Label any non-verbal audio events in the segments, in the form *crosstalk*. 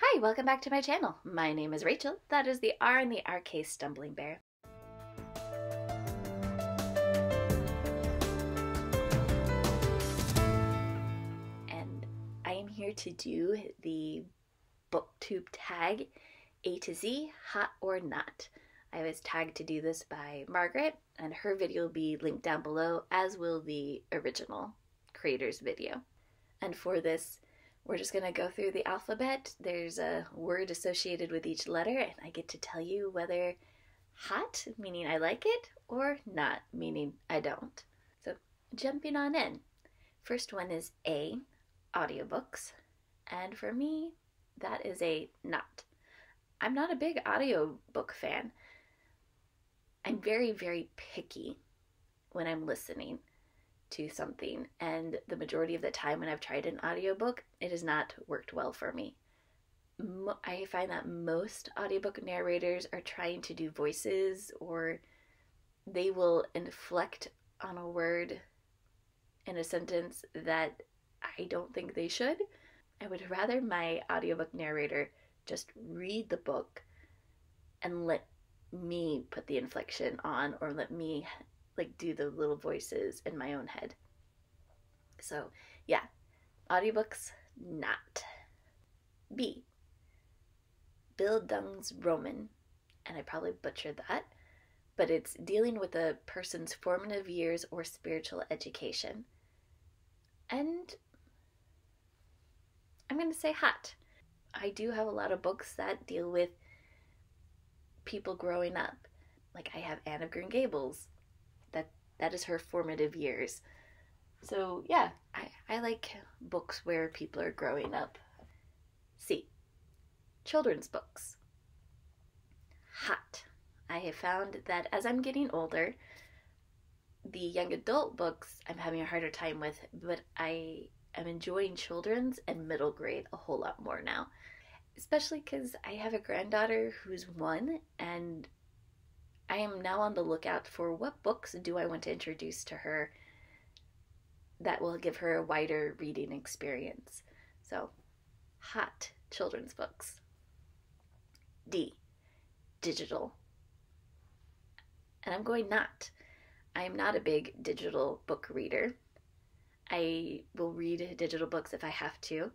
Hi, welcome back to my channel. My name is Rachel. That is the R in the RK Stumblingbear. And I am here to do the booktube tag A to Z, hot or not. I was tagged to do this by Margaret, and her video will be linked down below, as will the original creator's video. And for this, we're just going to go through the alphabet. There's a word associated with each letter, and I get to tell you whether hot, meaning I like it, or not, meaning I don't. So, jumping on in. First one is A, audiobooks. And for me, that is a not. I'm not a big audiobook fan. I'm very, very picky when I'm listening to something, and the majority of the time when I've tried an audiobook, it has not worked well for me. I find that most audiobook narrators are trying to do voices or they will inflect on a word in a sentence that I don't think they should. I would rather my audiobook narrator just read the book and let me put the inflection on or let me like do the little voices in my own head. So, yeah, audiobooks not. B. Bildungsroman, and I probably butchered that, but it's dealing with a person's formative years or spiritual education. And I'm going to say hot. I do have a lot of books that deal with people growing up. Like I have Anne of Green Gables. That is her formative years. So yeah, I, I like books where people are growing up. C. Children's books. Hot. I have found that as I'm getting older, the young adult books I'm having a harder time with, but I am enjoying children's and middle grade a whole lot more now especially because I have a granddaughter who's one, and I am now on the lookout for what books do I want to introduce to her that will give her a wider reading experience. So, hot children's books. D, digital. And I'm going not. I am not a big digital book reader. I will read digital books if I have to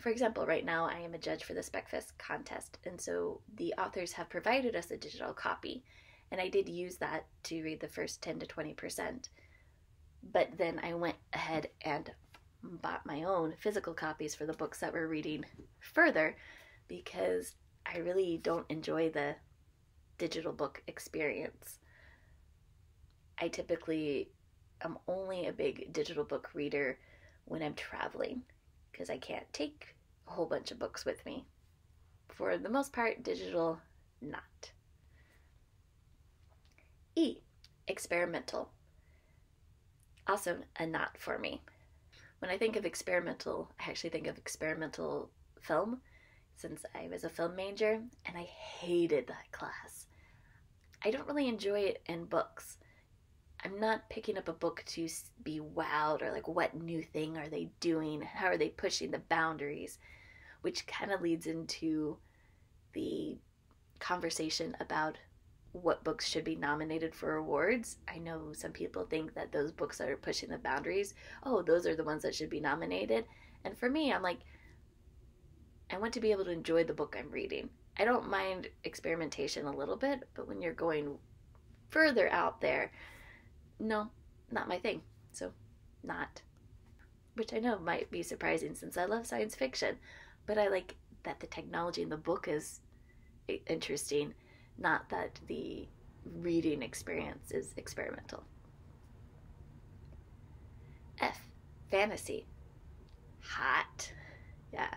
for example, right now I am a judge for the SpecFest contest, and so the authors have provided us a digital copy, and I did use that to read the first 10 to 20%. But then I went ahead and bought my own physical copies for the books that we're reading further because I really don't enjoy the digital book experience. I typically am only a big digital book reader when I'm traveling because I can't take a whole bunch of books with me. For the most part, digital, not. E, experimental. Also, a not for me. When I think of experimental, I actually think of experimental film since I was a film major and I hated that class. I don't really enjoy it in books. I'm not picking up a book to be wowed or like what new thing are they doing? How are they pushing the boundaries? Which kind of leads into the conversation about what books should be nominated for awards. I know some people think that those books are pushing the boundaries, oh, those are the ones that should be nominated. And for me, I'm like, I want to be able to enjoy the book I'm reading. I don't mind experimentation a little bit, but when you're going further out there, no, not my thing. So, not. Which I know might be surprising since I love science fiction, but I like that the technology in the book is interesting, not that the reading experience is experimental. F. Fantasy. Hot. Yeah.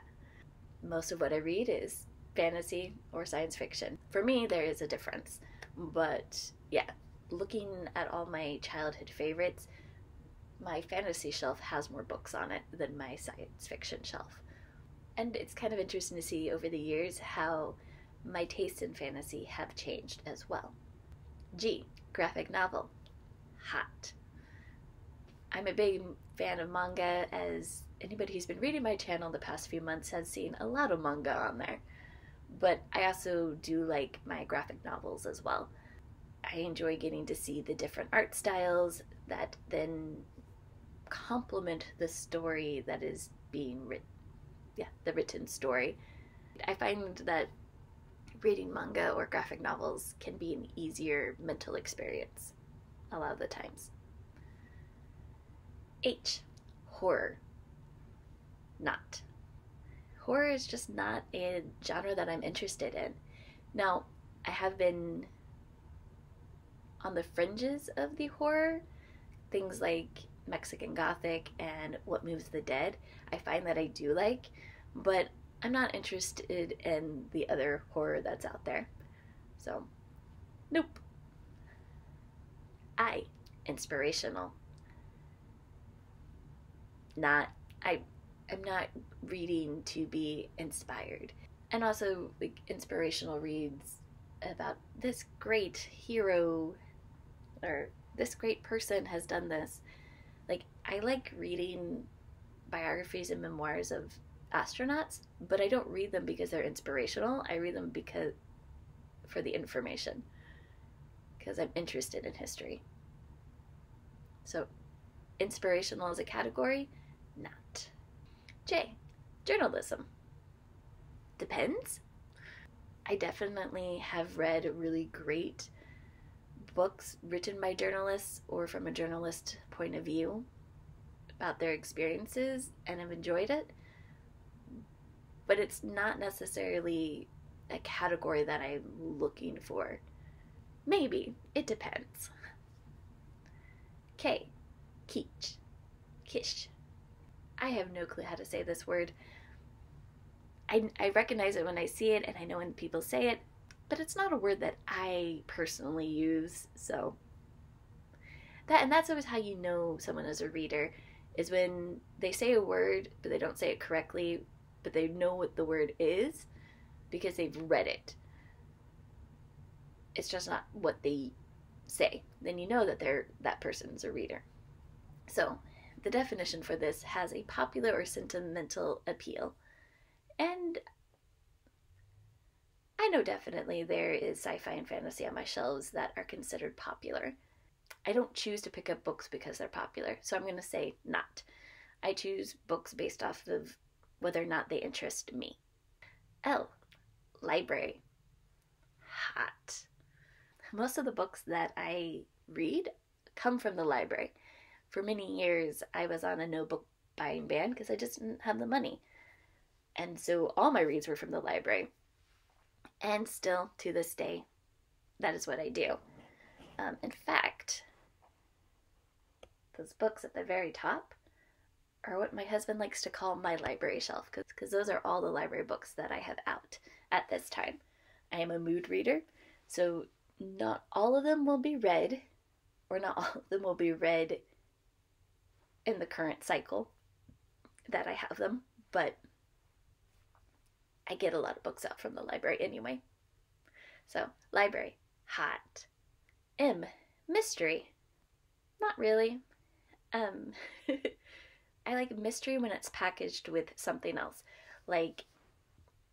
Most of what I read is fantasy or science fiction. For me, there is a difference. But yeah, looking at all my childhood favorites, my fantasy shelf has more books on it than my science fiction shelf. And it's kind of interesting to see over the years how my taste in fantasy have changed as well. G. Graphic novel. Hot. I'm a big fan of manga as anybody who's been reading my channel the past few months has seen a lot of manga on there. But I also do like my graphic novels as well. I enjoy getting to see the different art styles that then complement the story that is being written. Yeah, the written story. I find that reading manga or graphic novels can be an easier mental experience a lot of the times. H. Horror. Not. Horror is just not a genre that I'm interested in. Now, I have been on the fringes of the horror, things like Mexican Gothic and What Moves the Dead, I find that I do like, but I'm not interested in the other horror that's out there. So, nope. I, inspirational. Not, I, I'm not reading to be inspired. And also, like, inspirational reads about this great hero or this great person has done this. Like, I like reading biographies and memoirs of astronauts, but I don't read them because they're inspirational. I read them because for the information because I'm interested in history. So, inspirational as a category, not. J, journalism. Depends. I definitely have read really great books written by journalists or from a journalist point of view about their experiences and have enjoyed it. But it's not necessarily a category that I'm looking for. Maybe. It depends. K. Keech. Kish. I have no clue how to say this word. I, I recognize it when I see it and I know when people say it, but it's not a word that I personally use. So that and that's always how you know someone is a reader is when they say a word but they don't say it correctly, but they know what the word is because they've read it. It's just not what they say. Then you know that they're that person's a reader. So, the definition for this has a popular or sentimental appeal. And I know definitely there is sci fi and fantasy on my shelves that are considered popular. I don't choose to pick up books because they're popular, so I'm going to say not. I choose books based off of whether or not they interest me. L. Library. Hot. Most of the books that I read come from the library. For many years, I was on a no book buying ban because I just didn't have the money. And so all my reads were from the library. And still to this day, that is what I do. Um, in fact, those books at the very top are what my husband likes to call my library shelf because those are all the library books that I have out at this time. I am a mood reader, so not all of them will be read, or not *laughs* all of them will be read in the current cycle that I have them, but I get a lot of books out from the library anyway. So, library, hot. M, mystery. Not really. Um, *laughs* I like mystery when it's packaged with something else. Like,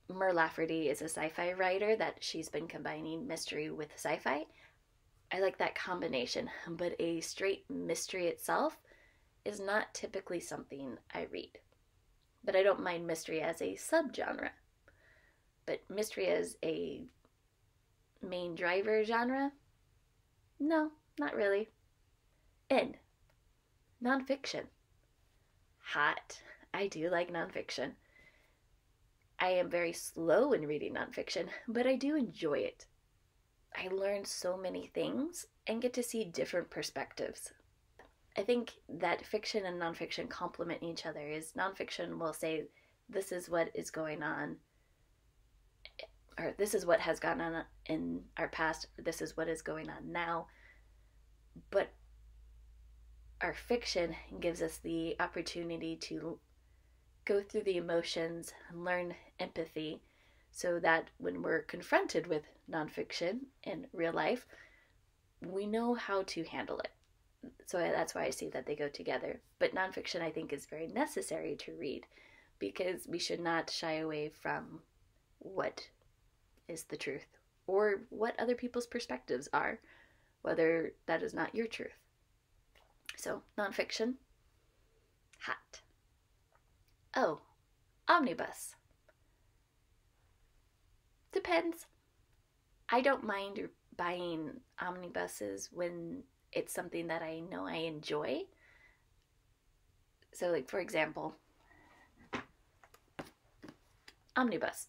Mur Lafferty is a sci fi writer that she's been combining mystery with sci fi. I like that combination, *laughs* but a straight mystery itself is not typically something I read. But I don't mind mystery as a subgenre. But mystery as a main driver genre? No, not really. N. Nonfiction. Hot. I do like nonfiction. I am very slow in reading nonfiction, but I do enjoy it. I learn so many things and get to see different perspectives. I think that fiction and nonfiction complement each other. Is nonfiction will say, "This is what is going on or this is what has gone on in our past, this is what is going on now. But our fiction gives us the opportunity to go through the emotions and learn empathy so that when we're confronted with nonfiction in real life, we know how to handle it. So that's why I see that they go together. But nonfiction, I think, is very necessary to read because we should not shy away from what is the truth or what other people's perspectives are, whether that is not your truth. So, nonfiction, Hat. Oh, omnibus. Depends. I don't mind buying omnibuses when it's something that I know I enjoy. So, like, for example, Omnibus.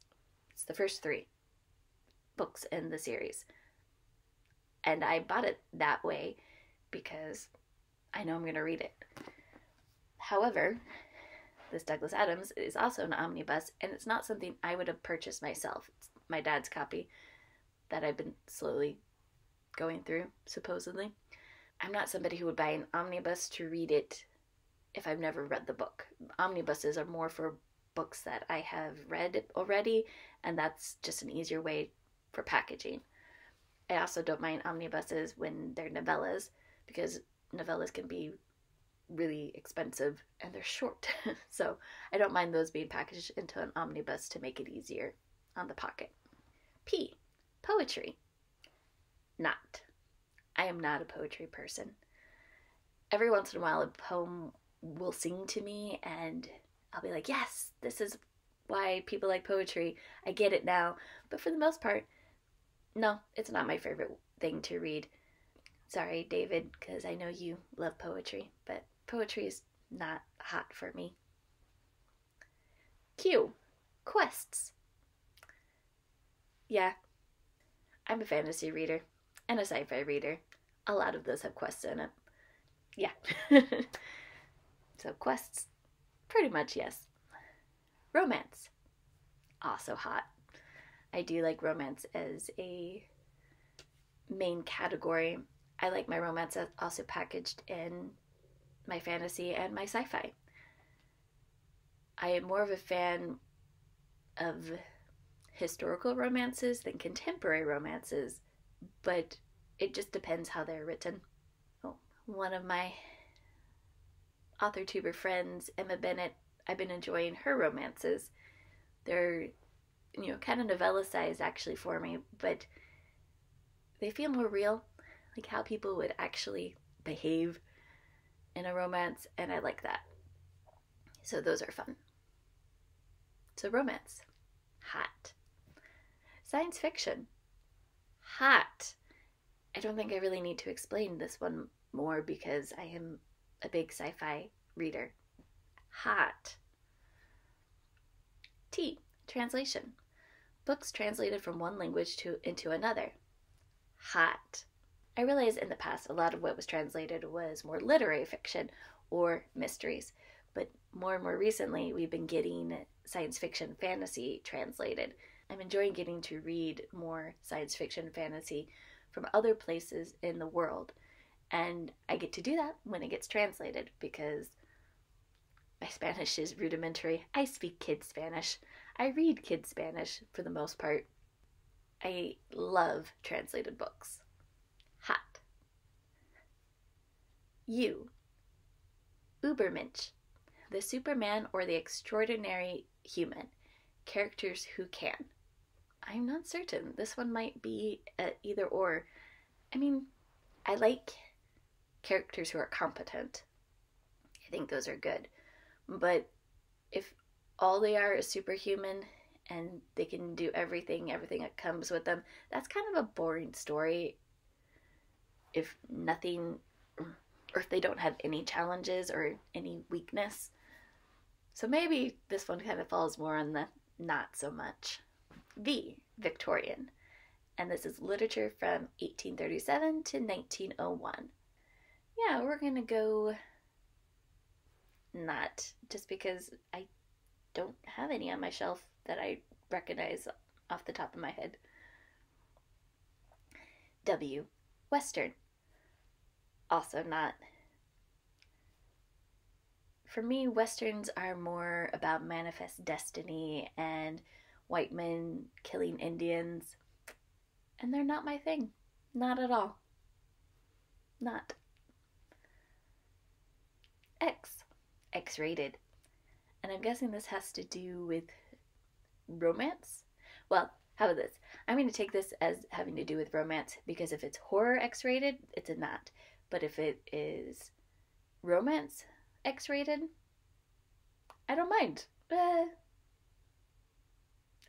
It's the first three books in the series. And I bought it that way because I know I'm going to read it. However, this Douglas Adams is also an omnibus, and it's not something I would have purchased myself. It's my dad's copy that I've been slowly going through, supposedly. I'm not somebody who would buy an omnibus to read it if I've never read the book. Omnibuses are more for books that I have read already, and that's just an easier way for packaging. I also don't mind omnibuses when they're novellas because novellas can be really expensive and they're short. *laughs* so I don't mind those being packaged into an omnibus to make it easier on the pocket. P. Poetry. Not. I am not a poetry person. Every once in a while, a poem will sing to me, and I'll be like, yes, this is why people like poetry. I get it now. But for the most part, no, it's not my favorite thing to read. Sorry, David, because I know you love poetry, but poetry is not hot for me. Q. Quests. Yeah, I'm a fantasy reader and a sci fi reader. A lot of those have quests in it. Yeah. *laughs* so, quests Pretty much, yes. Romance. Also hot. I do like romance as a main category. I like my romance also packaged in my fantasy and my sci fi. I am more of a fan of historical romances than contemporary romances, but it just depends how they're written. Oh, one of my author tuber friends, Emma Bennett, I've been enjoying her romances. They're, you know, kind of novella size actually for me, but they feel more real, like how people would actually behave in a romance, and I like that. So those are fun. So, romance, hot. Science fiction, hot. I don't think I really need to explain this one more because I am a big sci fi reader. Hot. T. Translation. Books translated from one language to into another. Hot. I realize in the past a lot of what was translated was more literary fiction or mysteries, but more and more recently we've been getting science fiction fantasy translated. I'm enjoying getting to read more science fiction fantasy from other places in the world and I get to do that when it gets translated because my Spanish is rudimentary. I speak kid Spanish. I read kid Spanish for the most part. I love translated books. Hot. You. Ubermensch. The Superman or the extraordinary human. Characters who can. I'm not certain. This one might be uh, either or. I mean, I like characters who are competent. I think those are good. But if all they are is superhuman and they can do everything, everything that comes with them, that's kind of a boring story. If nothing, or if they don't have any challenges or any weakness. So maybe this one kind of falls more on the not so much. V, Victorian. And this is literature from 1837 to 1901 yeah, we're gonna go not just because I don't have any on my shelf that I recognize off the top of my head. W. Western. Also not. For me, Westerns are more about manifest destiny and white men killing Indians. And they're not my thing. Not at all. Not. X, X rated. And I'm guessing this has to do with romance? Well, how about this? I'm going to take this as having to do with romance because if it's horror X rated, it's a not. But if it is romance X rated, I don't mind. Uh,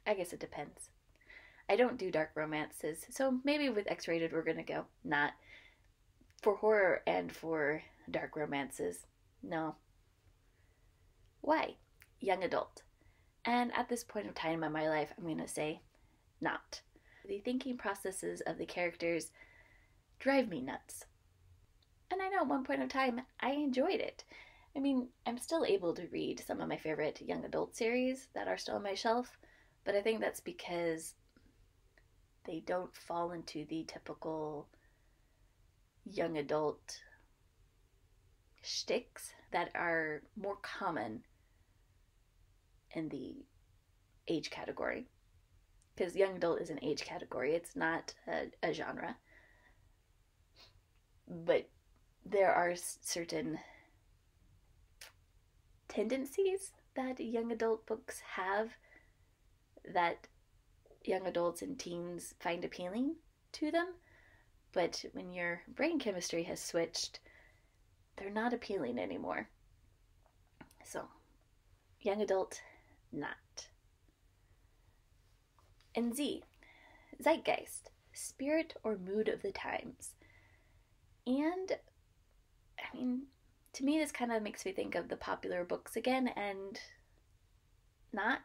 I guess it depends. I don't do dark romances, so maybe with X rated we're gonna go not. For horror and for dark romances, no. Why? Young adult. And at this point of time in my life, I'm gonna say not. The thinking processes of the characters drive me nuts. And I know at one point of time I enjoyed it. I mean, I'm still able to read some of my favorite young adult series that are still on my shelf, but I think that's because they don't fall into the typical young adult shticks that are more common in the age category. Because young adult is an age category, it's not a, a genre. But there are certain tendencies that young adult books have that young adults and teens find appealing to them. But when your brain chemistry has switched, they're not appealing anymore. So, young adult, not. And Z, zeitgeist, spirit or mood of the times. And, I mean, to me, this kind of makes me think of the popular books again and not.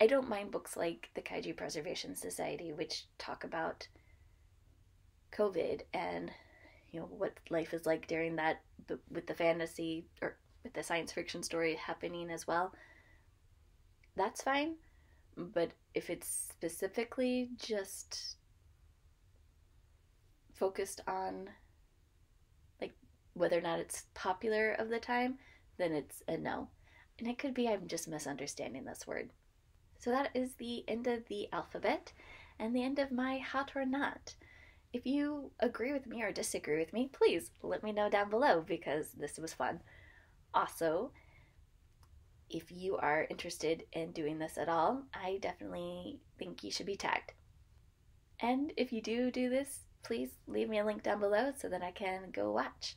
I don't mind books like the Kaiju Preservation Society, which talk about COVID and you know what life is like during that, with the fantasy or with the science fiction story happening as well. That's fine, but if it's specifically just focused on whether or not it's popular of the time, then it's a no. And it could be I'm just misunderstanding this word. So that is the end of the alphabet and the end of my hot or not. If you agree with me or disagree with me, please let me know down below because this was fun. Also, if you are interested in doing this at all, I definitely think you should be tagged. And if you do do this, please leave me a link down below so that I can go watch.